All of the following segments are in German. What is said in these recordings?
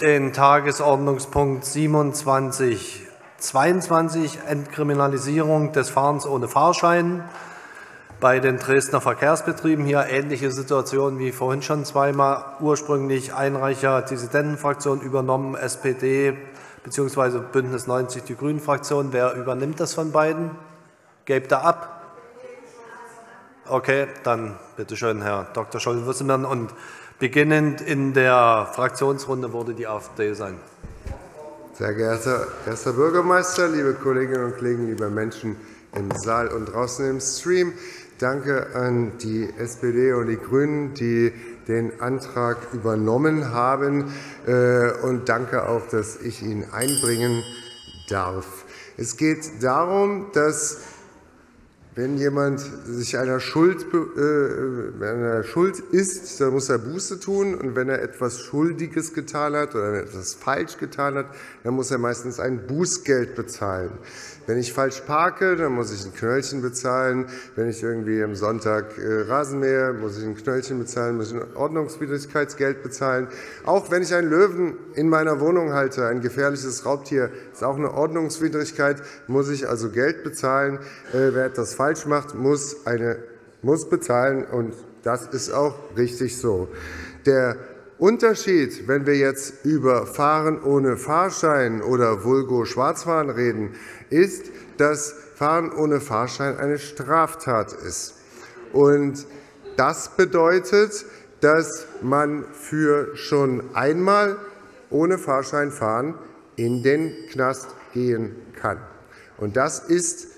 den Tagesordnungspunkt 27 22 Entkriminalisierung des Fahrens ohne Fahrschein bei den Dresdner Verkehrsbetrieben. Hier ähnliche Situation wie vorhin schon zweimal. Ursprünglich Einreicher Dissidentenfraktion übernommen, SPD bzw. Bündnis 90 die Grünen-Fraktion. Wer übernimmt das von beiden? Gebt er ab? Okay, dann bitte schön, Herr Dr. Scholl-Wissemann. Beginnend in der Fraktionsrunde wurde die AfD sein. Sehr geehrter Erster Bürgermeister, liebe Kolleginnen und Kollegen, liebe Menschen im Saal und draußen im Stream, danke an die SPD und die GRÜNEN, die den Antrag übernommen haben, äh, und danke auch, dass ich ihn einbringen darf. Es geht darum, dass wenn jemand sich einer Schuld, äh, einer Schuld ist, dann muss er Buße tun. Und wenn er etwas Schuldiges getan hat oder etwas falsch getan hat, dann muss er meistens ein Bußgeld bezahlen. Wenn ich falsch parke, dann muss ich ein Knöllchen bezahlen. Wenn ich irgendwie am Sonntag äh, Rasenmähe, muss ich ein Knöllchen bezahlen, muss ich ein Ordnungswidrigkeitsgeld bezahlen. Auch wenn ich einen Löwen in meiner Wohnung halte, ein gefährliches Raubtier, ist auch eine Ordnungswidrigkeit, muss ich also Geld bezahlen. Äh, wer etwas falsch macht, muss, eine, muss bezahlen und das ist auch richtig so. Der Unterschied, wenn wir jetzt über Fahren ohne Fahrschein oder Vulgo Schwarzfahren reden, ist, dass Fahren ohne Fahrschein eine Straftat ist. Und das bedeutet, dass man für schon einmal ohne Fahrschein fahren in den Knast gehen kann. Und das ist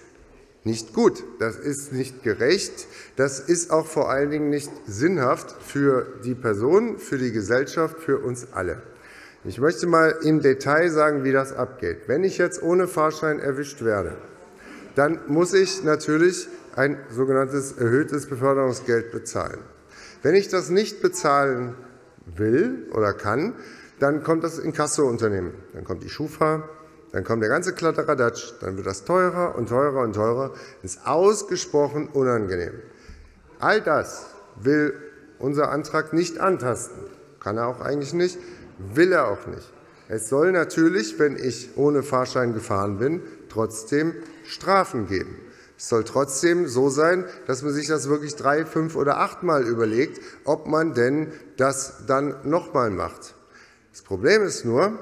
nicht gut, das ist nicht gerecht, das ist auch vor allen Dingen nicht sinnhaft für die Person, für die Gesellschaft, für uns alle. Ich möchte mal im Detail sagen, wie das abgeht. Wenn ich jetzt ohne Fahrschein erwischt werde, dann muss ich natürlich ein sogenanntes erhöhtes Beförderungsgeld bezahlen. Wenn ich das nicht bezahlen will oder kann, dann kommt das Inkasso-Unternehmen. Dann kommt die Schufa, dann kommt der ganze Kladderadatsch, dann wird das teurer und teurer und teurer. Das ist ausgesprochen unangenehm. All das will unser Antrag nicht antasten. Kann er auch eigentlich nicht, will er auch nicht. Es soll natürlich, wenn ich ohne Fahrschein gefahren bin, trotzdem Strafen geben. Es soll trotzdem so sein, dass man sich das wirklich drei, fünf oder achtmal überlegt, ob man denn das dann nochmal macht. Das Problem ist nur,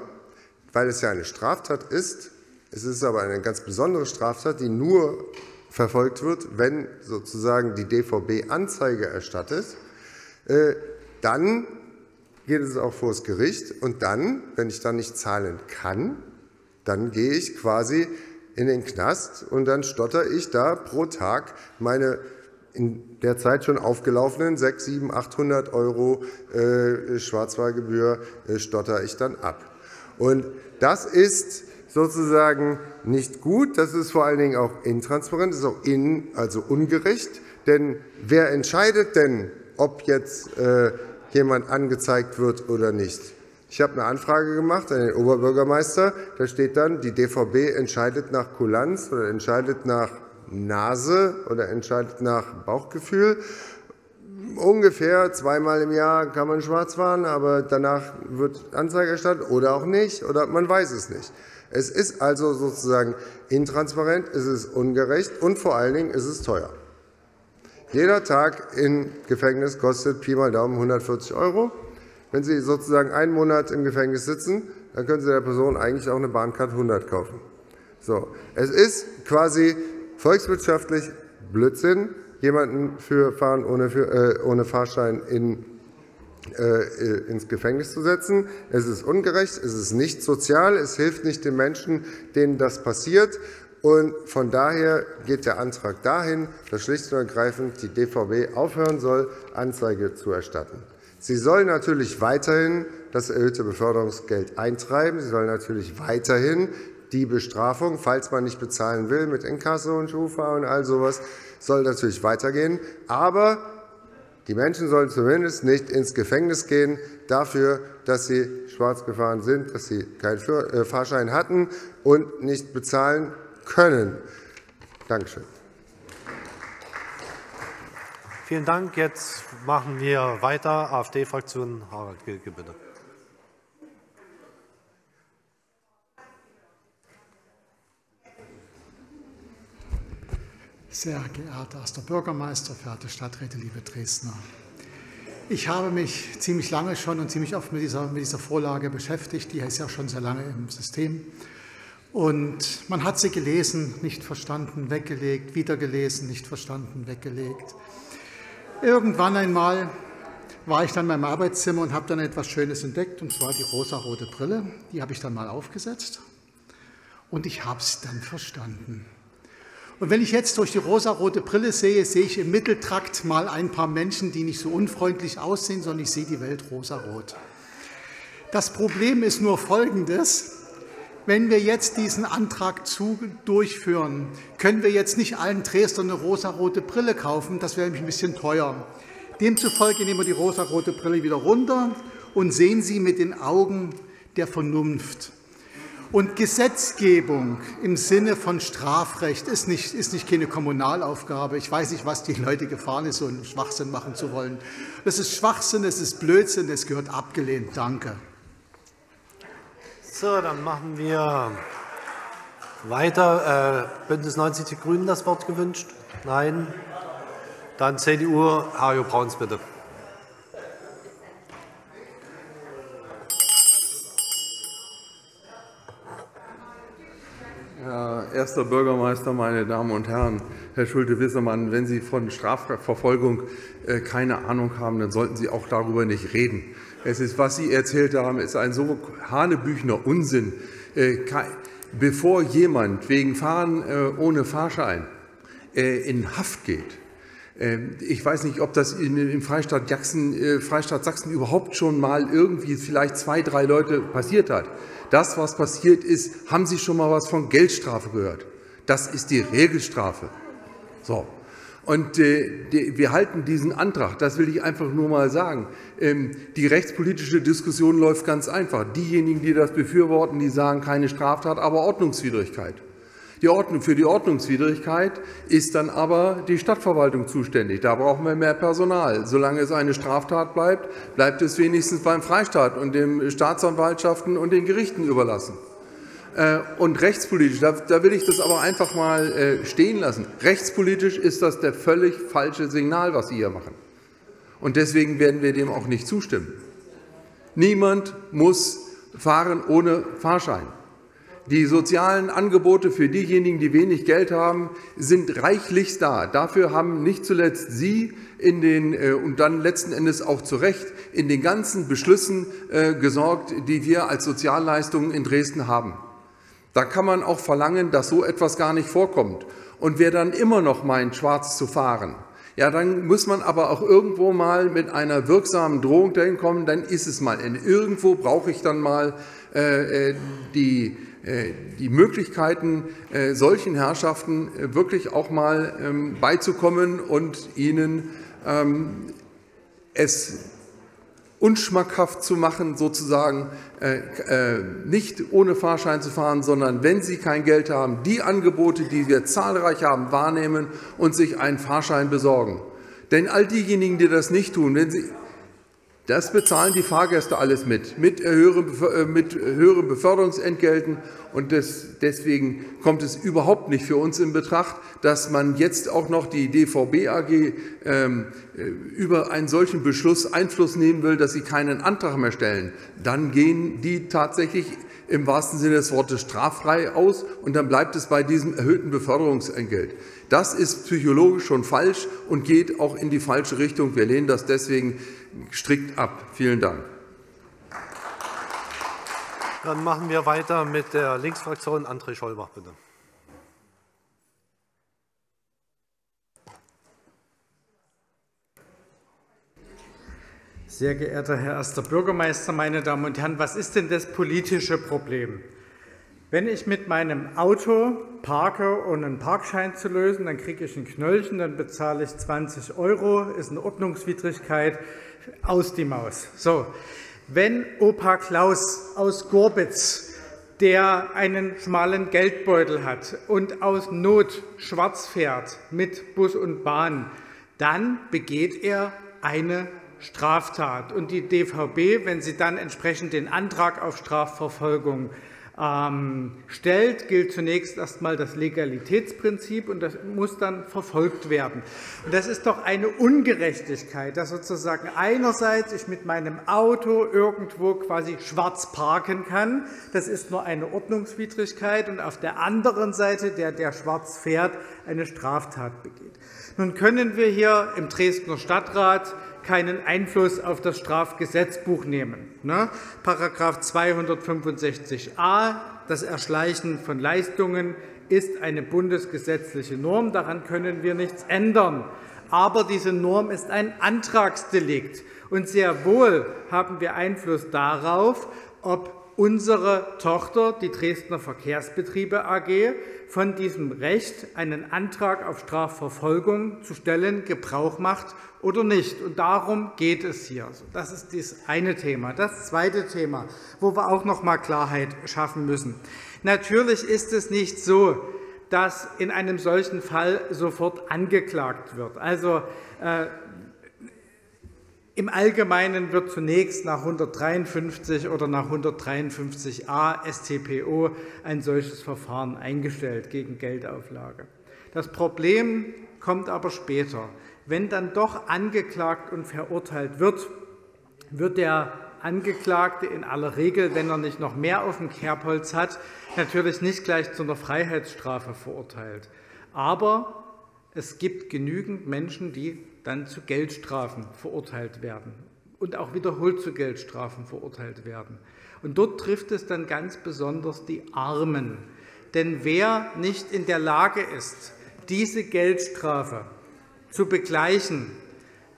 weil es ja eine Straftat ist. Es ist aber eine ganz besondere Straftat, die nur verfolgt wird, wenn sozusagen die DVB Anzeige erstattet. Äh, dann geht es auch vor das Gericht und dann, wenn ich dann nicht zahlen kann, dann gehe ich quasi in den Knast und dann stotter ich da pro Tag meine in der Zeit schon aufgelaufenen 6, 7, 800 Euro äh, Schwarzwahlgebühr äh, stotter ich dann ab. Und das ist sozusagen nicht gut. Das ist vor allen Dingen auch intransparent, das ist auch in, also ungerecht. Denn wer entscheidet denn, ob jetzt äh, jemand angezeigt wird oder nicht? Ich habe eine Anfrage gemacht an den Oberbürgermeister. Da steht dann, die DVB entscheidet nach Kulanz oder entscheidet nach Nase oder entscheidet nach Bauchgefühl ungefähr zweimal im Jahr kann man schwarz fahren, aber danach wird Anzeige erstattet oder auch nicht oder man weiß es nicht. Es ist also sozusagen intransparent, es ist ungerecht und vor allen Dingen ist es teuer. Jeder Tag im Gefängnis kostet Pi mal Daumen 140 Euro. Wenn Sie sozusagen einen Monat im Gefängnis sitzen, dann können Sie der Person eigentlich auch eine Bahncard 100 kaufen. So, es ist quasi volkswirtschaftlich Blödsinn, jemanden für Fahren ohne, äh, ohne Fahrschein in, äh, ins Gefängnis zu setzen. Es ist ungerecht, es ist nicht sozial, es hilft nicht den Menschen, denen das passiert. Und von daher geht der Antrag dahin, dass schlicht und ergreifend die DVB aufhören soll, Anzeige zu erstatten. Sie soll natürlich weiterhin das erhöhte Beförderungsgeld eintreiben. Sie soll natürlich weiterhin die Bestrafung, falls man nicht bezahlen will, mit Inkasso und Schufa und all sowas, soll natürlich weitergehen. Aber die Menschen sollen zumindest nicht ins Gefängnis gehen dafür, dass sie schwarz gefahren sind, dass sie keinen äh, Fahrschein hatten und nicht bezahlen können. Dankeschön. Vielen Dank. Jetzt machen wir weiter. AfD-Fraktion Harald Gilke, bitte. Sehr geehrter erster Bürgermeister, verehrte Stadträte, liebe Dresdner. Ich habe mich ziemlich lange schon und ziemlich oft mit dieser, mit dieser Vorlage beschäftigt. Die ist ja schon sehr lange im System. Und man hat sie gelesen, nicht verstanden, weggelegt, wieder gelesen, nicht verstanden, weggelegt. Irgendwann einmal war ich dann in meinem Arbeitszimmer und habe dann etwas Schönes entdeckt, und zwar die rosarote Brille. Die habe ich dann mal aufgesetzt und ich habe es dann verstanden. Und wenn ich jetzt durch die rosarote Brille sehe, sehe ich im Mitteltrakt mal ein paar Menschen, die nicht so unfreundlich aussehen, sondern ich sehe die Welt rosarot. Das Problem ist nur folgendes. Wenn wir jetzt diesen Antrag zu durchführen, können wir jetzt nicht allen Dresdner eine rosarote Brille kaufen. Das wäre nämlich ein bisschen teuer. Demzufolge nehmen wir die rosarote Brille wieder runter und sehen sie mit den Augen der Vernunft. Und Gesetzgebung im Sinne von Strafrecht ist nicht, ist nicht keine Kommunalaufgabe. Ich weiß nicht, was die Leute gefahren ist, so einen Schwachsinn machen zu wollen. Das ist Schwachsinn, das ist Blödsinn, das gehört abgelehnt. Danke. So, dann machen wir weiter. Äh, Bündnis 90 Die Grünen das Wort gewünscht? Nein. Dann CDU, Hajo Brauns, bitte. Herr erster Bürgermeister, meine Damen und Herren, Herr Schulte-Wissemann, wenn Sie von Strafverfolgung äh, keine Ahnung haben, dann sollten Sie auch darüber nicht reden. Es ist, was Sie erzählt haben, ist ein so hanebüchner Unsinn. Äh, bevor jemand wegen Fahren äh, ohne Fahrschein in Haft geht, ich weiß nicht, ob das im Freistaat Sachsen, Freistaat Sachsen überhaupt schon mal irgendwie vielleicht zwei, drei Leute passiert hat. Das, was passiert ist, haben Sie schon mal was von Geldstrafe gehört? Das ist die Regelstrafe. So, und äh, wir halten diesen Antrag, das will ich einfach nur mal sagen. Ähm, die rechtspolitische Diskussion läuft ganz einfach. Diejenigen, die das befürworten, die sagen keine Straftat, aber Ordnungswidrigkeit. Die Ordnung, für die Ordnungswidrigkeit ist dann aber die Stadtverwaltung zuständig. Da brauchen wir mehr Personal. Solange es eine Straftat bleibt, bleibt es wenigstens beim Freistaat und den Staatsanwaltschaften und den Gerichten überlassen. Äh, und rechtspolitisch, da, da, will ich das aber einfach mal äh, stehen lassen. Rechtspolitisch ist das der völlig falsche Signal, was Sie hier machen. Und deswegen werden wir dem auch nicht zustimmen. Niemand muss fahren ohne Fahrschein. Die sozialen Angebote für diejenigen, die wenig Geld haben, sind reichlich da. Dafür haben nicht zuletzt Sie in den, äh, und dann letzten Endes auch zu Recht in den ganzen Beschlüssen gesorgt, die wir als Sozialleistungen in Dresden haben. Da kann man auch verlangen, dass so etwas gar nicht vorkommt. Und wer dann immer noch meint, schwarz zu fahren, ja, dann muss man aber auch irgendwo mal mit einer wirksamen Drohung dahin kommen, dann ist es mal. Irgendwo brauche ich dann mal äh, äh, die, äh, die Möglichkeiten, äh, solchen Herrschaften äh, wirklich auch mal ähm, beizukommen und ihnen ähm, es unschmackhaft zu machen, sozusagen äh, äh, nicht ohne Fahrschein zu fahren, sondern wenn Sie kein Geld haben, die Angebote, die wir zahlreich haben, wahrnehmen und sich einen Fahrschein besorgen. Denn all diejenigen, die das nicht tun, wenn sie das bezahlen die Fahrgäste alles mit, mit höheren, äh, Beförderungsentgelten. Und deswegen kommt es überhaupt nicht für uns in Betracht, dass man jetzt auch noch die DVB AG ähm, äh, über einen solchen Beschluss Einfluss nehmen will, dass sie keinen Antrag mehr stellen. Dann gehen die tatsächlich im wahrsten Sinne des Wortes straffrei aus und dann bleibt es bei diesem erhöhten Beförderungsentgelt. Das ist psychologisch schon falsch und geht auch in die falsche Richtung. Wir lehnen das deswegen strikt ab. Vielen Dank. Dann machen wir weiter mit der Linksfraktion. André Schollbach, bitte. Sehr geehrter Herr erster Bürgermeister, meine Damen und Herren, was ist denn das politische Problem? Wenn ich mit meinem Auto parke, ohne einen Parkschein zu lösen, dann kriege ich ein Knöllchen, dann bezahle ich 20 Euro, ist eine Ordnungswidrigkeit, aus die Maus. So, wenn Opa Klaus aus Gorbitz, der einen schmalen Geldbeutel hat und aus Not schwarz fährt mit Bus und Bahn, dann begeht er eine Straftat. Und die DVB, wenn sie dann entsprechend den Antrag auf Strafverfolgung ähm, stellt, gilt zunächst erstmal das Legalitätsprinzip und das muss dann verfolgt werden. Und das ist doch eine Ungerechtigkeit, dass sozusagen einerseits ich mit meinem Auto irgendwo quasi schwarz parken kann, das ist nur eine Ordnungswidrigkeit und auf der anderen Seite der, der schwarz fährt, eine Straftat begeht. Nun können wir hier im Dresdner Stadtrat keinen Einfluss auf das Strafgesetzbuch nehmen. Ne? Paragraph 265a, das Erschleichen von Leistungen, ist eine bundesgesetzliche Norm. Daran können wir nichts ändern. Aber diese Norm ist ein Antragsdelikt. Und sehr wohl haben wir Einfluss darauf, ob unsere Tochter, die Dresdner Verkehrsbetriebe AG, von diesem Recht, einen Antrag auf Strafverfolgung zu stellen, Gebrauch macht oder nicht. Und darum geht es hier. Das ist das eine Thema. Das zweite Thema, wo wir auch noch mal Klarheit schaffen müssen. Natürlich ist es nicht so, dass in einem solchen Fall sofort angeklagt wird. Also äh, im Allgemeinen wird zunächst nach 153 oder nach 153a StPO ein solches Verfahren eingestellt gegen Geldauflage. Das Problem kommt aber später. Wenn dann doch angeklagt und verurteilt wird, wird der Angeklagte in aller Regel, wenn er nicht noch mehr auf dem Kerbholz hat, natürlich nicht gleich zu einer Freiheitsstrafe verurteilt. Aber es gibt genügend Menschen, die dann zu Geldstrafen verurteilt werden und auch wiederholt zu Geldstrafen verurteilt werden. Und dort trifft es dann ganz besonders die Armen. Denn wer nicht in der Lage ist, diese Geldstrafe zu begleichen,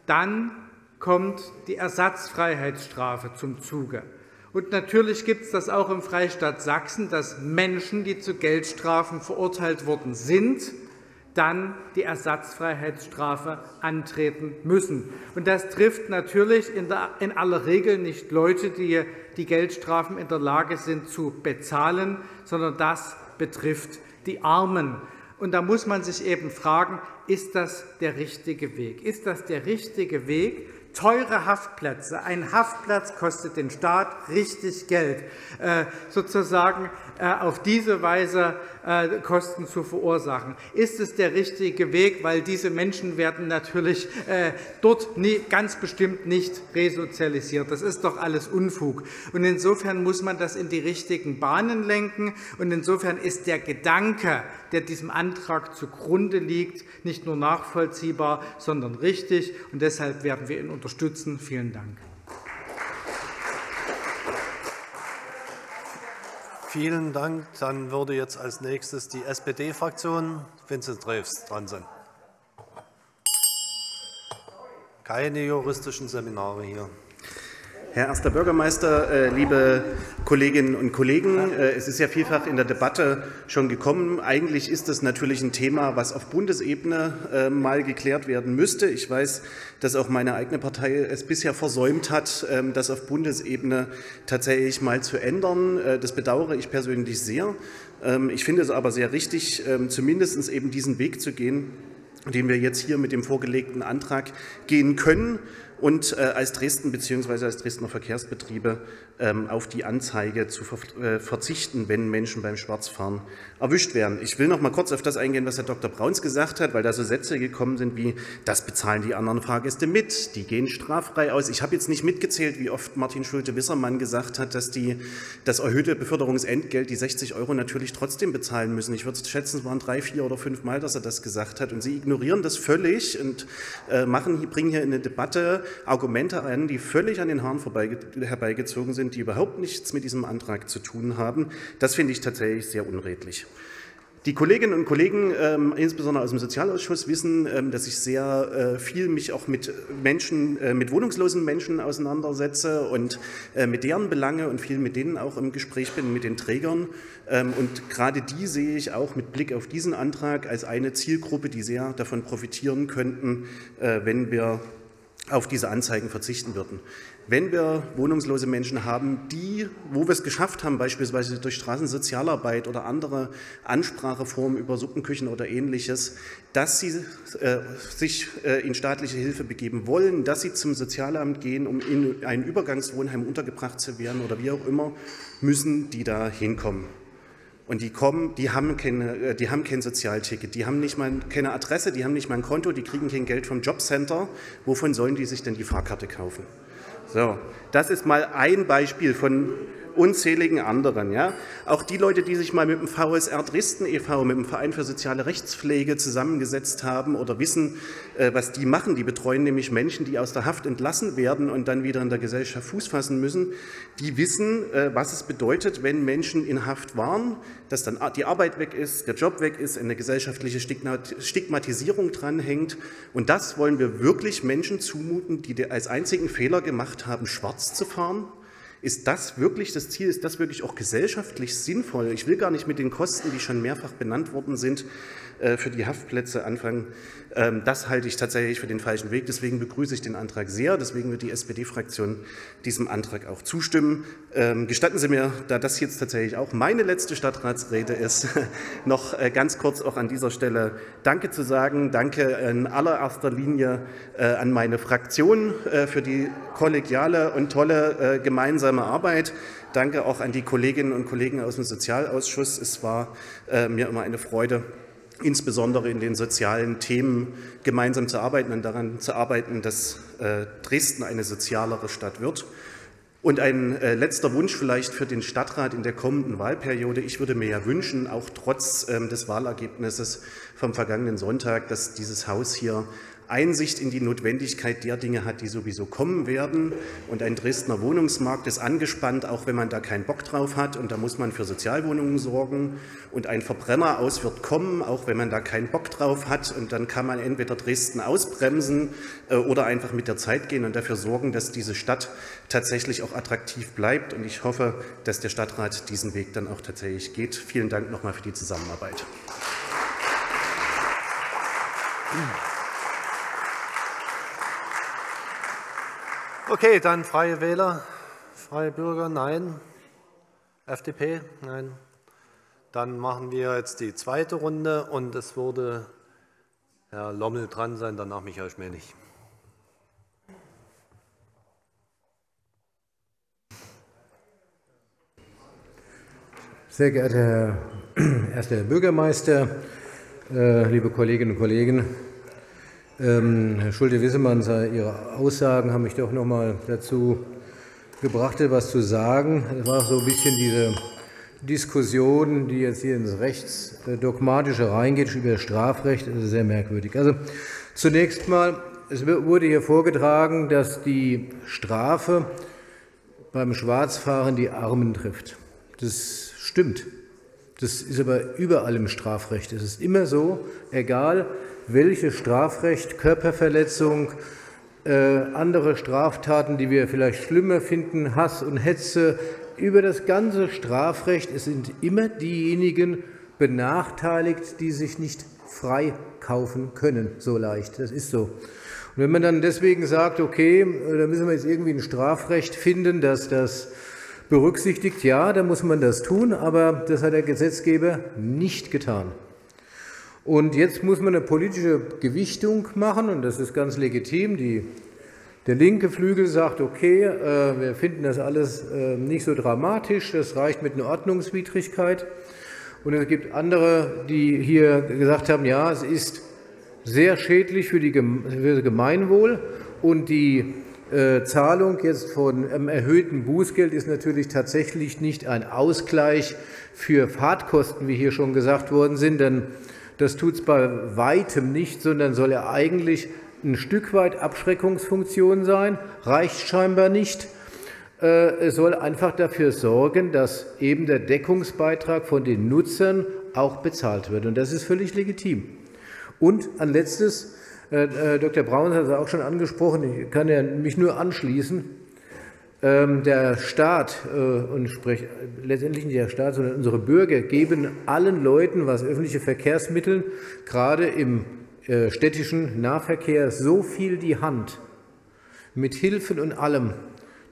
dann kommt die Ersatzfreiheitsstrafe zum Zuge. Und natürlich gibt es das auch im Freistaat Sachsen, dass Menschen, die zu Geldstrafen verurteilt worden sind, dann die Ersatzfreiheitsstrafe antreten müssen. Und das trifft natürlich in, der, in, aller Regel nicht Leute, die die Geldstrafen in der Lage sind zu bezahlen, sondern das betrifft die Armen. Und da muss man sich eben fragen, ist das der richtige Weg? Ist das der richtige Weg, teure Haftplätze. Ein Haftplatz kostet den Staat richtig Geld. Äh, sozusagen äh, auf diese Weise äh, Kosten zu verursachen. Ist es der richtige Weg? Weil diese Menschen werden natürlich dort ganz bestimmt nicht resozialisiert. Das ist doch alles Unfug. Und insofern muss man das in die richtigen Bahnen lenken. Und insofern ist der Gedanke, der diesem Antrag zugrunde liegt, nicht nur nachvollziehbar, sondern richtig. Und deshalb werden wir ihn unterstützen. Vielen Dank. Vielen Dank. Dann würde jetzt als nächstes die SPD-Fraktion Vincent Drews dran sein. Keine juristischen Seminare hier. Herr erster Bürgermeister, äh, liebe Kolleginnen und Kollegen, äh, es ist ja vielfach in der Debatte schon gekommen. Eigentlich ist das natürlich ein Thema, was auf Bundesebene äh, mal geklärt werden müsste. Ich weiß, dass auch meine eigene Partei es bisher versäumt hat, ähm, das auf Bundesebene tatsächlich mal zu ändern. Das bedauere ich persönlich sehr. Ähm, ich finde es aber sehr richtig, ähm, zumindest eben diesen Weg zu gehen, den wir jetzt hier mit dem vorgelegten Antrag gehen können und äh, als Dresden bzw. als Dresdner Verkehrsbetriebe auf die Anzeige zu äh, verzichten, wenn Menschen beim Schwarzfahren erwischt werden. Ich will noch mal kurz auf das eingehen, was Herr Dr. Brauns gesagt hat, weil da so Sätze gekommen sind wie, das bezahlen die anderen Fahrgäste mit, die gehen straffrei aus. Ich habe jetzt nicht mitgezählt, wie oft Martin Schulte-Wissermann gesagt hat, dass die, das erhöhte Beförderungsentgelt, die 60 Euro, natürlich trotzdem bezahlen müssen. Ich würde schätzen, es waren drei, vier oder fünf Mal, dass er das gesagt hat. Und Sie ignorieren das völlig und äh, machen, bringen hier in eine Debatte Argumente an, die völlig an den Haaren herbeigezogen sind, die überhaupt nichts mit diesem Antrag zu tun haben. Das finde ich tatsächlich sehr unredlich. Die Kolleginnen und Kollegen, ähm, insbesondere aus dem Sozialausschuss, wissen, ähm, dass ich sehr äh, viel mich auch mit Menschen, äh, mit wohnungslosen Menschen auseinandersetze und äh, mit deren Belange und viel mit denen auch im Gespräch bin, mit den Trägern. Ähm, und gerade die sehe ich auch mit Blick auf diesen Antrag als eine Zielgruppe, die sehr davon profitieren könnten, wenn wir auf diese Anzeigen verzichten würden. Wenn wir wohnungslose Menschen haben, die, wo wir es geschafft haben, beispielsweise durch Straßensozialarbeit oder andere Anspracheformen über Suppenküchen oder ähnliches, dass sie äh, sich äh, in staatliche Hilfe begeben wollen, dass sie zum Sozialamt gehen, um in ein Übergangswohnheim untergebracht zu werden oder wie auch immer, müssen die da hinkommen. Und die kommen, die haben, keine, äh, die haben kein Sozialticket, die haben nicht mal keine Adresse, die haben nicht mal ein Konto, die kriegen kein Geld vom Jobcenter. Wovon sollen die sich denn die Fahrkarte kaufen? So, das ist mal ein Beispiel von unzähligen anderen. Ja? Auch die Leute, die sich mal mit dem VSR Dresden e.V., mit dem Verein für soziale Rechtspflege zusammengesetzt haben oder wissen, äh, was die machen, die betreuen nämlich Menschen, die aus der Haft entlassen werden und dann wieder in der Gesellschaft Fuß fassen müssen, die wissen, äh, was es bedeutet, wenn Menschen in Haft waren, dass dann die Arbeit weg ist, der Job weg ist, eine gesellschaftliche Stigmatisierung dranhängt. Und das wollen wir wirklich Menschen zumuten, die als einzigen Fehler gemacht haben, schwarz zu fahren ist das wirklich das Ziel? Ist das wirklich auch gesellschaftlich sinnvoll? Ich will gar nicht mit den Kosten, die schon mehrfach benannt worden sind, für die Haftplätze anfangen. Ähm, das halte ich tatsächlich für den falschen Weg. Deswegen begrüße ich den Antrag sehr. Deswegen wird die SPD-Fraktion diesem Antrag auch zustimmen. Ähm, gestatten Sie mir, da das jetzt tatsächlich auch meine letzte Stadtratsrede ist, noch äh, ganz kurz auch an dieser Stelle Danke zu sagen. Danke in allererster Linie äh, an meine Fraktion für die kollegiale und tolle gemeinsame Arbeit. Danke auch an die Kolleginnen und Kollegen aus dem Sozialausschuss. Es war mir immer eine Freude, insbesondere in den sozialen Themen gemeinsam zu arbeiten und daran zu arbeiten, dass äh, Dresden eine sozialere Stadt wird. Und ein äh, letzter Wunsch vielleicht für den Stadtrat in der kommenden Wahlperiode. Ich würde mir ja wünschen, auch trotz ähm, des Wahlergebnisses vom vergangenen Sonntag, dass dieses Haus hier Einsicht in die Notwendigkeit der Dinge hat, die sowieso kommen werden. Und ein Dresdner Wohnungsmarkt ist angespannt, auch wenn man da keinen Bock drauf hat. Und da muss man für Sozialwohnungen sorgen. Und ein Verbrenner aus wird kommen, auch wenn man da keinen Bock drauf hat. Und dann kann man entweder Dresden ausbremsen äh, oder einfach mit der Zeit gehen und dafür sorgen, dass diese Stadt tatsächlich auch attraktiv bleibt. Und ich hoffe, dass der Stadtrat diesen Weg dann auch tatsächlich geht. Vielen Dank nochmal für die Zusammenarbeit. Okay, dann Freie Wähler, Freie Bürger, nein. FDP, nein. Dann machen wir jetzt die zweite Runde und es würde Herr Lommel dran sein, danach Michael Schmenig. Sehr geehrter Herr Erster Bürgermeister, äh, liebe Kolleginnen und Kollegen, ähm, Herr Schulte-Wissemann, Ihre Aussagen haben mich doch noch mal dazu gebracht, etwas zu sagen. Es war so ein bisschen diese Diskussion, die jetzt hier ins Rechtsdogmatische reingeht, über Strafrecht, das ist sehr merkwürdig. Also zunächst mal, es wurde hier vorgetragen, dass die Strafe beim Schwarzfahren die Armen trifft. Das stimmt. Das ist aber überall im Strafrecht. Es ist immer so, egal welche Strafrecht, Körperverletzung, äh, andere Straftaten, die wir vielleicht schlimmer finden, Hass und Hetze, über das ganze Strafrecht, es sind immer diejenigen benachteiligt, die sich nicht frei kaufen können, so leicht. Das ist so. Und wenn man dann deswegen sagt, okay, da müssen wir jetzt irgendwie ein Strafrecht finden, dass das berücksichtigt, ja, dann muss man das tun, aber das hat der Gesetzgeber nicht getan. Und jetzt muss man eine politische Gewichtung machen, und das ist ganz legitim. Die, der linke Flügel sagt, okay, äh, wir finden das alles äh, nicht so dramatisch, das reicht mit einer Ordnungswidrigkeit. Und es gibt andere, die hier gesagt haben, ja, es ist sehr schädlich für, die, für das Gemeinwohl und die äh, Zahlung jetzt von ähm, erhöhtem Bußgeld ist natürlich tatsächlich nicht ein Ausgleich für Fahrtkosten, wie hier schon gesagt worden sind, denn das tut es bei weitem nicht, sondern soll er eigentlich ein Stück weit Abschreckungsfunktion sein, reicht scheinbar nicht. Äh, es soll einfach dafür sorgen, dass eben der Deckungsbeitrag von den Nutzern auch bezahlt wird. Und das ist völlig legitim. Und an letztes, äh, äh, Dr. Braun hat es auch schon angesprochen, ich kann ja mich nur anschließen, der Staat äh, und sprich letztendlich nicht der Staat, sondern unsere Bürger geben allen Leuten, was öffentliche Verkehrsmittel, gerade im äh, städtischen Nahverkehr, so viel die Hand mit Hilfen und allem,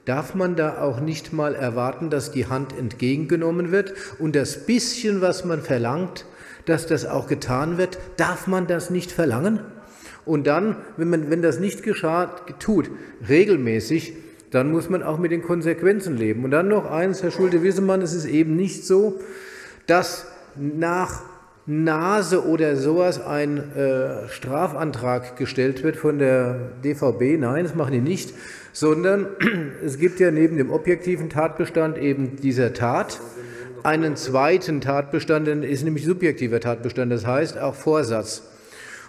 darf man da auch nicht mal erwarten, dass die Hand entgegengenommen wird und das bisschen, was man verlangt, dass das auch getan wird? Darf man das nicht verlangen? Und dann, wenn, man, wenn das nicht geschah, tut, regelmäßig, dann muss man auch mit den Konsequenzen leben. Und dann noch eins, Herr Schulte-Wissemann, es ist eben nicht so, dass nach Nase oder sowas ein äh, Strafantrag gestellt wird von der DVB. Nein, das machen die nicht, sondern es gibt ja neben dem objektiven Tatbestand eben dieser Tat einen zweiten Tatbestand, der ist nämlich subjektiver Tatbestand, das heißt auch Vorsatz.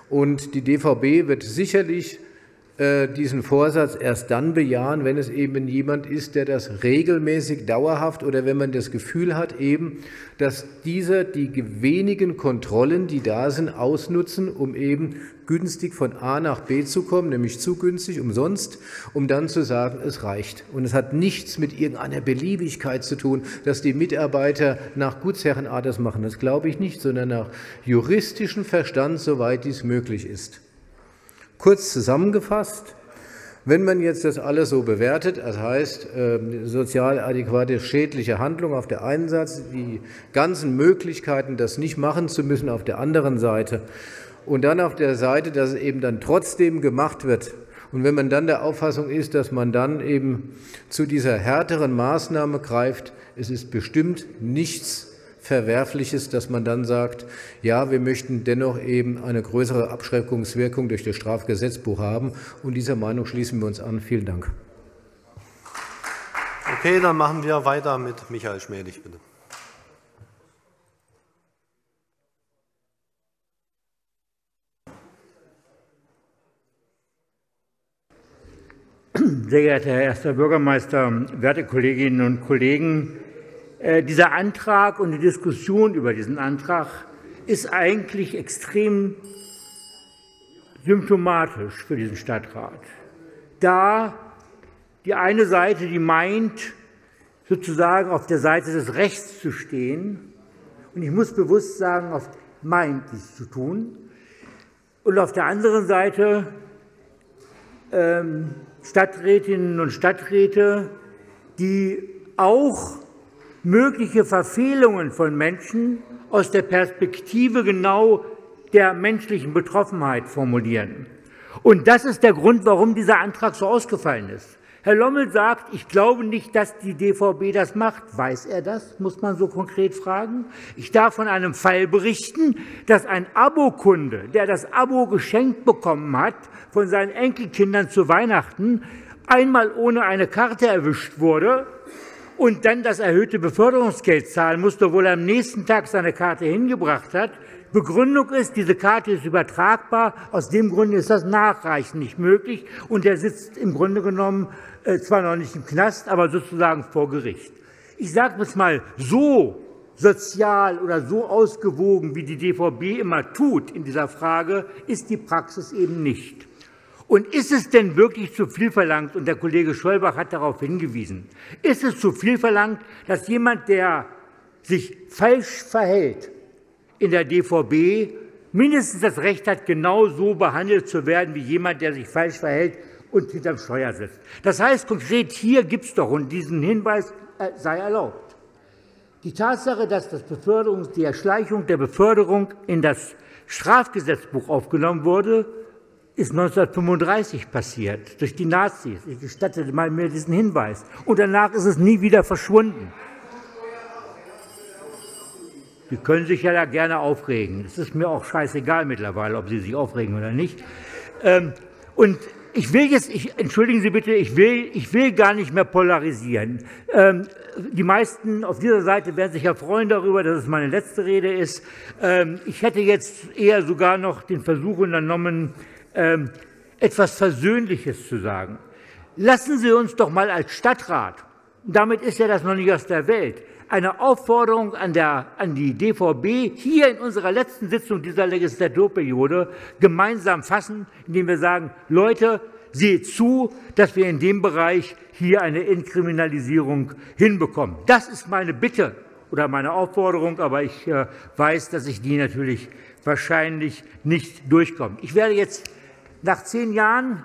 Und die DVB wird sicherlich diesen Vorsatz erst dann bejahen, wenn es eben jemand ist, der das regelmäßig, dauerhaft oder wenn man das Gefühl hat, eben, dass dieser die wenigen Kontrollen, die da sind, ausnutzen, um eben günstig von A nach B zu kommen, nämlich zu günstig, umsonst, um dann zu sagen, es reicht. Und es hat nichts mit irgendeiner Beliebigkeit zu tun, dass die Mitarbeiter nach Gutsherrenart das machen. Das glaube ich nicht, sondern nach juristischem Verstand, soweit dies möglich ist. Kurz zusammengefasst, wenn man jetzt das alles so bewertet, das heißt ähm, sozial adäquate schädliche Handlung auf der einen Seite, die ganzen Möglichkeiten, das nicht machen zu müssen, auf der anderen Seite und dann auf der Seite, dass es eben dann trotzdem gemacht wird. Und wenn man dann der Auffassung ist, dass man dann eben zu dieser härteren Maßnahme greift, es ist bestimmt nichts Verwerfliches, dass man dann sagt, ja, wir möchten dennoch eben eine größere Abschreckungswirkung durch das Strafgesetzbuch haben. Und dieser Meinung schließen wir uns an. Vielen Dank. Okay, dann machen wir weiter mit Michael Schmählich, bitte. Sehr geehrter Herr Erster Bürgermeister, werte Kolleginnen und Kollegen! Äh, dieser Antrag und die Diskussion über diesen Antrag ist eigentlich extrem symptomatisch für diesen Stadtrat. Da die eine Seite, die meint, sozusagen auf der Seite des Rechts zu stehen, und ich muss bewusst sagen, auf meint dies zu tun, und auf der anderen Seite ähm, Stadträtinnen und Stadträte, die auch mögliche Verfehlungen von Menschen aus der Perspektive genau der menschlichen Betroffenheit formulieren. Und das ist der Grund, warum dieser Antrag so ausgefallen ist. Herr Lommel sagt, ich glaube nicht, dass die DVB das macht. Weiß er das? Muss man so konkret fragen. Ich darf von einem Fall berichten, dass ein Abokunde, der das Abo geschenkt bekommen hat von seinen Enkelkindern zu Weihnachten, einmal ohne eine Karte erwischt wurde und dann das erhöhte Beförderungsgeld zahlen musste, obwohl er am nächsten Tag seine Karte hingebracht hat. Begründung ist, diese Karte ist übertragbar. Aus dem Grunde ist das Nachreichen nicht möglich. Und er sitzt im Grunde genommen äh, zwar noch nicht im Knast, aber sozusagen vor Gericht. Ich sage es mal so sozial oder so ausgewogen, wie die DVB immer tut in dieser Frage, ist die Praxis eben nicht. Und ist es denn wirklich zu viel verlangt, und der Kollege Scholbach hat darauf hingewiesen, ist es zu viel verlangt, dass jemand, der sich falsch verhält in der DVB, mindestens das Recht hat, genau so behandelt zu werden wie jemand, der sich falsch verhält und hinterm Steuer sitzt. Das heißt konkret, hier gibt es doch, und diesen Hinweis äh, sei erlaubt, die Tatsache, dass das Beförderungs-, die Erschleichung der Beförderung in das Strafgesetzbuch aufgenommen wurde, ist 1935 passiert, durch die Nazis. Ich gestatte mal mir diesen Hinweis. Und danach ist es nie wieder verschwunden. Sie können sich ja da gerne aufregen. Es ist mir auch scheißegal mittlerweile, ob Sie sich aufregen oder nicht. Ähm, und ich will jetzt, ich, entschuldigen Sie bitte, ich will, ich will gar nicht mehr polarisieren. Ähm, die meisten auf dieser Seite werden sich ja freuen darüber, dass es meine letzte Rede ist. Ähm, ich hätte jetzt eher sogar noch den Versuch unternommen, ähm, etwas Versöhnliches zu sagen. Lassen Sie uns doch mal als Stadtrat, damit ist ja das noch nicht aus der Welt, eine Aufforderung an, der, an die DVB hier in unserer letzten Sitzung dieser Legislaturperiode gemeinsam fassen, indem wir sagen, Leute, seht zu, dass wir in dem Bereich hier eine Entkriminalisierung hinbekommen. Das ist meine Bitte oder meine Aufforderung, aber ich äh, weiß, dass ich die natürlich wahrscheinlich nicht durchkomme. Ich werde jetzt nach zehn Jahren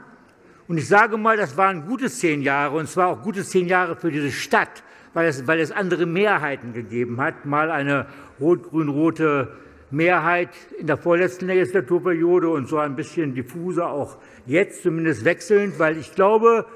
Und ich sage mal, das waren gute zehn Jahre, und zwar auch gute zehn Jahre für diese Stadt, weil es, weil es andere Mehrheiten gegeben hat. Mal eine rot-grün-rote Mehrheit in der vorletzten Legislaturperiode und so ein bisschen diffuser auch jetzt, zumindest wechselnd, weil ich glaube,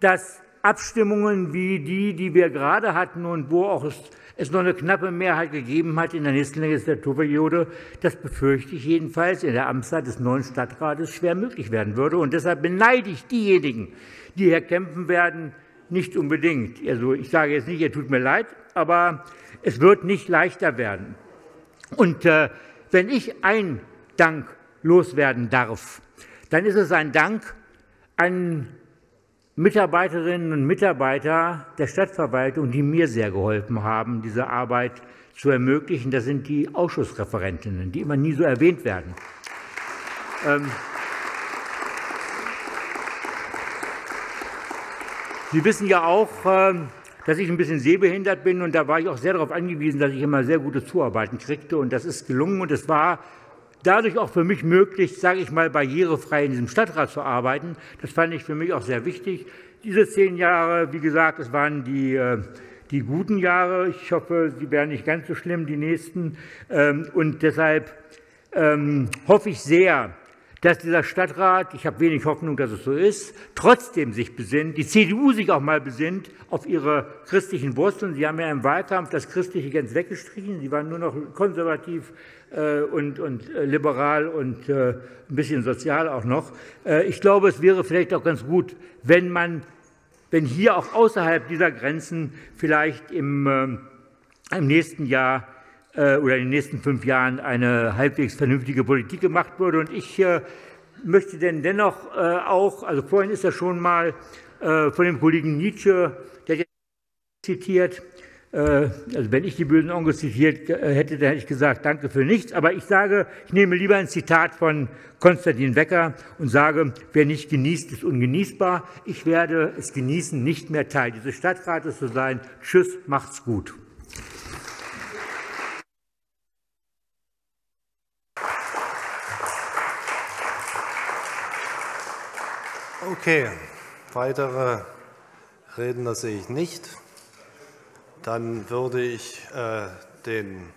dass Abstimmungen wie die, die wir gerade hatten und wo auch es, noch eine knappe Mehrheit gegeben hat in der nächsten Legislaturperiode, das befürchte ich jedenfalls in der Amtszeit des neuen Stadtrates schwer möglich werden würde. Und deshalb beneide ich diejenigen, die hier kämpfen werden, nicht unbedingt. Also ich sage jetzt nicht, ihr tut mir leid, aber es wird nicht leichter werden. Und äh, wenn ich einen Dank loswerden darf, dann ist es ein Dank an Mitarbeiterinnen und Mitarbeiter der Stadtverwaltung, die mir sehr geholfen haben, diese Arbeit zu ermöglichen. Das sind die Ausschussreferentinnen, die immer nie so erwähnt werden. Ähm, Sie wissen ja auch, ähm, dass ich ein bisschen sehbehindert bin und da war ich auch sehr darauf angewiesen, dass ich immer sehr gute Zuarbeiten kriegte und das ist gelungen und es war dadurch auch für mich möglich, sage ich mal, barrierefrei in diesem Stadtrat zu arbeiten. Das fand ich für mich auch sehr wichtig. Diese zehn Jahre, wie gesagt, es waren die, äh, die guten Jahre. Ich hoffe, sie werden nicht ganz so schlimm, die nächsten. Ähm, und deshalb ähm, hoffe ich sehr, dass dieser Stadtrat, ich habe wenig Hoffnung, dass es so ist, trotzdem sich besinnt, die CDU sich auch mal besinnt auf ihre christlichen Wurzeln. Sie haben ja im Wahlkampf das Christliche ganz weggestrichen. Sie waren nur noch konservativ äh, und, und äh, liberal und äh, ein bisschen sozial auch noch. Äh, ich glaube, es wäre vielleicht auch ganz gut, wenn man, wenn hier auch außerhalb dieser Grenzen vielleicht im, äh, im nächsten Jahr oder in den nächsten fünf Jahren eine halbwegs vernünftige Politik gemacht würde. Und ich äh, möchte denn dennoch äh, auch, also vorhin ist er schon mal von dem Kollegen Nietzsche, der zitiert, also wenn ich die bösen Onkel zitiert hätte, dann hätte ich gesagt, danke für nichts. Aber ich sage, ich nehme lieber ein Zitat von Konstantin Wecker und sage, wer nicht genießt, ist ungenießbar. Ich werde es genießen, nicht mehr Teil dieses Stadtrates zu sein. Tschüss, macht's gut. Okay, weitere Redner sehe ich nicht. Dann würde ich äh, den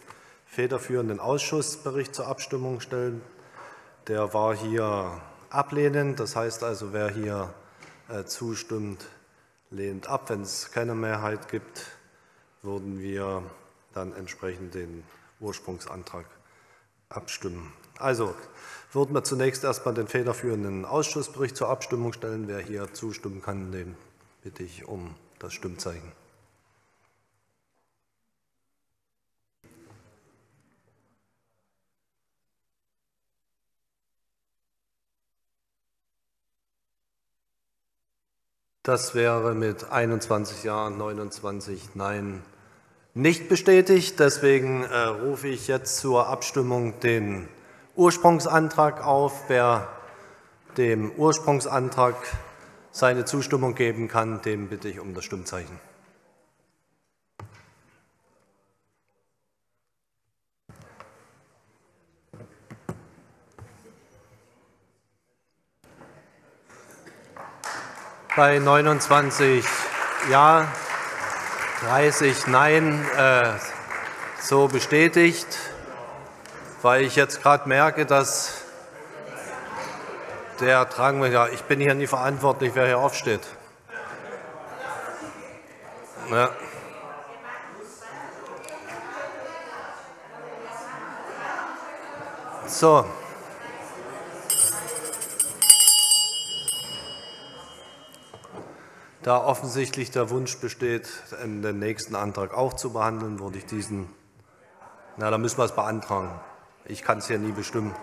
federführenden Ausschussbericht zur Abstimmung stellen. Der war hier ablehnend. Das heißt also, wer hier äh, zustimmt, lehnt ab. Wenn es keine Mehrheit gibt, würden wir dann entsprechend den Ursprungsantrag abstimmen. Also würden wir zunächst erstmal den federführenden Ausschussbericht zur Abstimmung stellen. Wer hier zustimmen kann, den bitte ich um das Stimmzeichen. Das wäre mit 21 Ja, 29 Nein nicht bestätigt. Deswegen äh, rufe ich jetzt zur Abstimmung den Ursprungsantrag auf. Wer dem Ursprungsantrag seine Zustimmung geben kann, dem bitte ich um das Stimmzeichen. Bei 29 Ja, 30 Nein, äh, so bestätigt weil ich jetzt gerade merke, dass der Drang, ja, ich bin hier nie verantwortlich, wer hier aufsteht. Ja. So. Da offensichtlich der Wunsch besteht, den nächsten Antrag auch zu behandeln, würde ich diesen, na, da müssen wir es beantragen. Ich kann es ja nie bestimmen.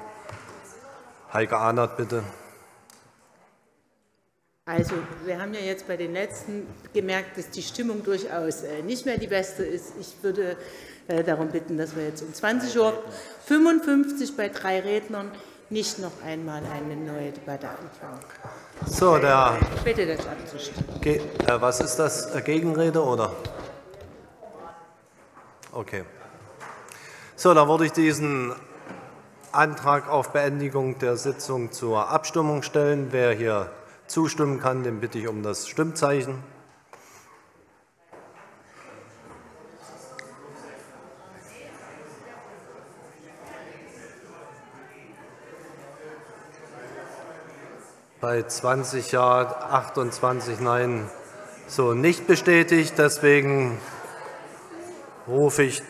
Heike Ahnert, bitte. Also, wir haben ja jetzt bei den letzten gemerkt, dass die Stimmung durchaus äh, nicht mehr die beste ist. Ich würde äh, darum bitten, dass wir jetzt um 20.55 Uhr bei drei Rednern nicht noch einmal eine neue Debatte anfangen. So, der. Ich bitte das abzustimmen. Ge äh, was ist das? Gegenrede oder? Okay. So, dann würde ich diesen Antrag auf Beendigung der Sitzung zur Abstimmung stellen. Wer hier zustimmen kann, den bitte ich um das Stimmzeichen. Bei 20 Ja, 28 Nein, so nicht bestätigt. Deswegen rufe ich